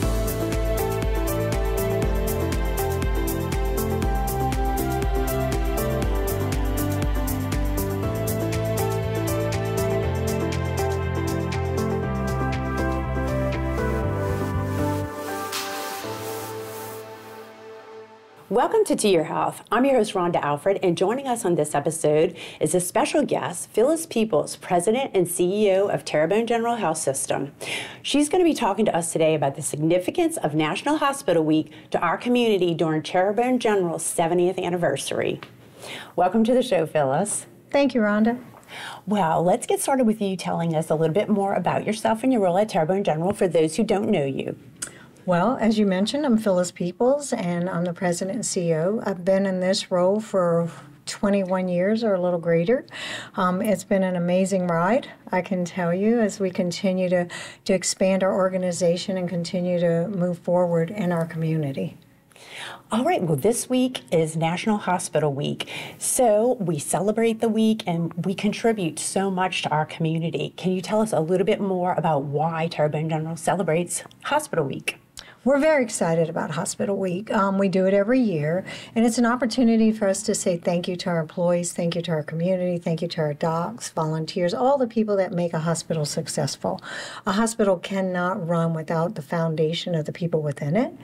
Bye. Welcome to To Your Health. I'm your host, Rhonda Alfred, and joining us on this episode is a special guest, Phyllis Peoples, President and CEO of Terrebonne General Health System. She's going to be talking to us today about the significance of National Hospital Week to our community during Terrebonne General's 70th anniversary. Welcome to the show, Phyllis. Thank you, Rhonda. Well, let's get started with you telling us a little bit more about yourself and your role at Terrebonne General for those who don't know you. Well, as you mentioned, I'm Phyllis Peoples, and I'm the president and CEO. I've been in this role for 21 years or a little greater. Um, it's been an amazing ride, I can tell you, as we continue to, to expand our organization and continue to move forward in our community. All right, well, this week is National Hospital Week. So we celebrate the week and we contribute so much to our community. Can you tell us a little bit more about why Terrebonne General celebrates Hospital Week? We're very excited about Hospital Week. Um, we do it every year, and it's an opportunity for us to say thank you to our employees, thank you to our community, thank you to our docs, volunteers, all the people that make a hospital successful. A hospital cannot run without the foundation of the people within it.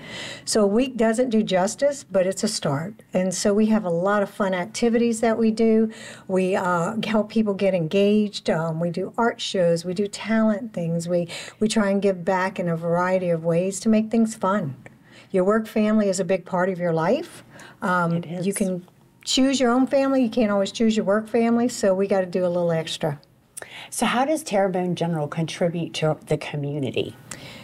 So a week doesn't do justice, but it's a start. And so we have a lot of fun activities that we do. We uh, help people get engaged. Um, we do art shows. We do talent things. We we try and give back in a variety of ways to make things everything's fun. Your work family is a big part of your life. Um, it is. You can choose your own family. You can't always choose your work family, so we got to do a little extra. So, how does Terrebonne General contribute to the community?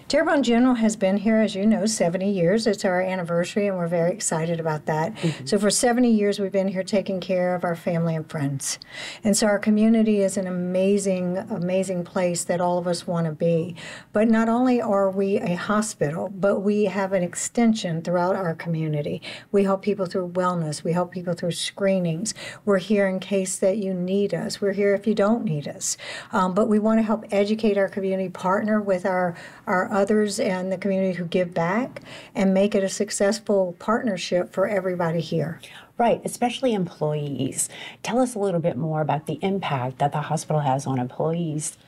Terrebonne General has been here, as you know, 70 years. It's our anniversary, and we're very excited about that. Mm-hmm. So, for 70 years, we've been here taking care of our family and friends. And so, our community is an amazing, amazing place that all of us want to be. But not only are we a hospital, but we have an extension throughout our community. We help people through wellness, we help people through screenings. We're here in case that you need us, we're here if you don't need us. Um, but we want to help educate our community, partner with our, our others and the community who give back and make it a successful partnership for everybody here. Right, especially employees. Tell us a little bit more about the impact that the hospital has on employees.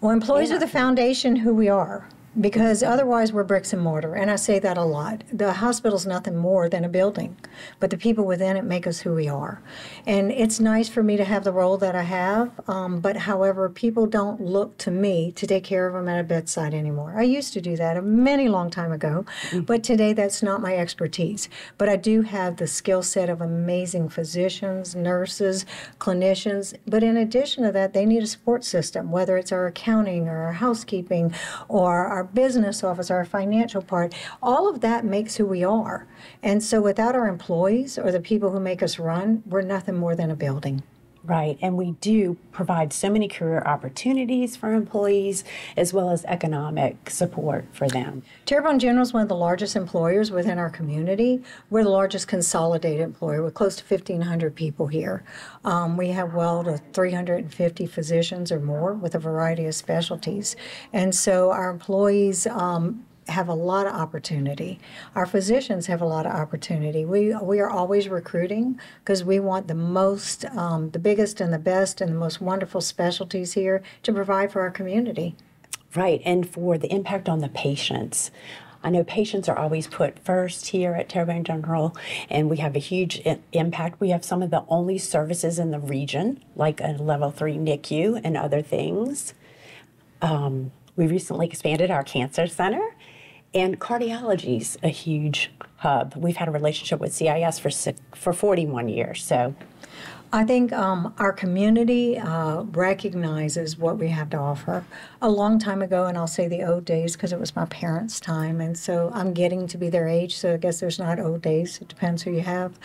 Well, employees are the foundation who we are because otherwise we're bricks and mortar. And I say that a lot. The hospital's nothing more than a building, but the people within it make us who we are. And it's nice for me to have the role that I have, um, but however, people don't look to me to take care of them at a bedside anymore. I used to do that a many long time ago, mm-hmm. but today that's not my expertise. But I do have the skill set of amazing physicians, nurses, clinicians. But in addition to that, they need a support system, whether it's our accounting or our housekeeping or our our business office, our financial part, all of that makes who we are. And so without our employees or the people who make us run, we're nothing more than a building. Right, and we do provide so many career opportunities for employees as well as economic support for them. Terrebonne General is one of the largest employers within our community. We're the largest consolidated employer. We're close to 1,500 people here. Um, we have well to 350 physicians or more with a variety of specialties. And so our employees um, have a lot of opportunity. Our physicians have a lot of opportunity. We we are always recruiting because we want the most, um, the biggest, and the best, and the most wonderful specialties here to provide for our community. Right, and for the impact on the patients. I know patients are always put first here at Terrebonne General, and we have a huge impact. We have some of the only services in the region, like a level three NICU and other things. Um, we recently expanded our cancer center and cardiology is a huge hub. We've had a relationship with CIS for for 41 years. So I think um, our community uh, recognizes what we have to offer. A long time ago, and I'll say the old days because it was my parents' time, and so I'm getting to be their age, so I guess there's not old days. It depends who you have.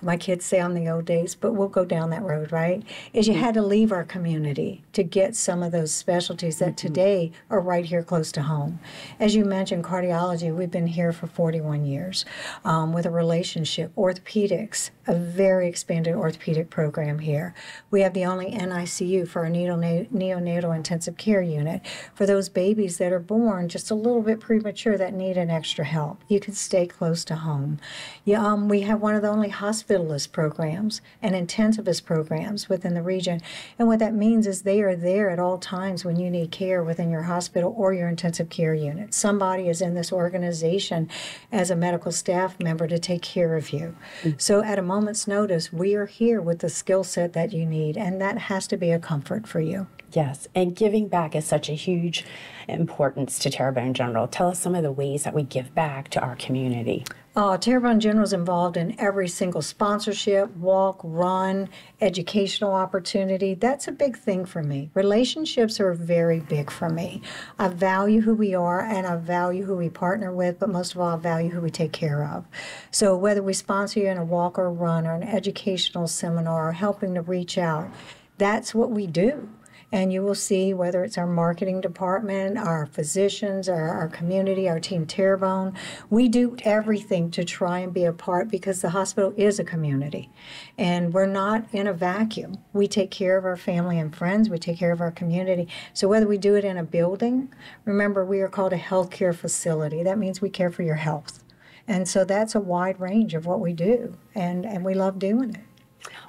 My kids say I'm the old days, but we'll go down that road, right? Is you had to leave our community to get some of those specialties that mm-hmm. today are right here close to home. As you mentioned, cardiology, we've been here for 41 years um, with a relationship. Orthopedics, a very expanded orthopedic orthopedic program here. We have the only NICU for our neonatal intensive care unit for those babies that are born just a little bit premature that need an extra help. You can stay close to home. Yeah, um, we have one of the only hospitalist programs and intensivist programs within the region. And what that means is they are there at all times when you need care within your hospital or your intensive care unit. Somebody is in this organization as a medical staff member to take care of you. Mm-hmm. So at a moment's notice, we are here with the skill set that you need, and that has to be a comfort for you. Yes, and giving back is such a huge importance to Terrebonne General. Tell us some of the ways that we give back to our community. Uh, Terrebonne General is involved in every single sponsorship, walk, run, educational opportunity. That's a big thing for me. Relationships are very big for me. I value who we are and I value who we partner with, but most of all, I value who we take care of. So whether we sponsor you in a walk or run or an educational seminar or helping to reach out, that's what we do and you will see whether it's our marketing department, our physicians, our, our community, our team Terrebonne. We do everything to try and be a part because the hospital is a community and we're not in a vacuum. We take care of our family and friends, we take care of our community. So whether we do it in a building, remember we are called a healthcare facility. That means we care for your health. And so that's a wide range of what we do, and, and we love doing it.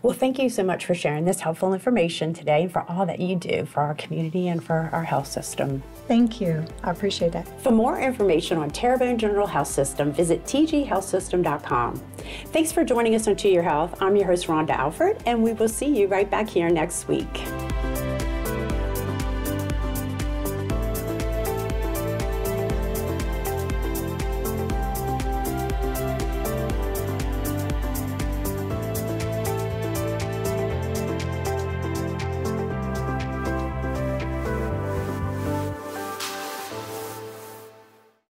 Well, thank you so much for sharing this helpful information today and for all that you do for our community and for our health system. Thank you. I appreciate that. For more information on Terrebonne General Health System, visit tghealthsystem.com. Thanks for joining us on To Your Health. I'm your host, Rhonda Alford, and we will see you right back here next week.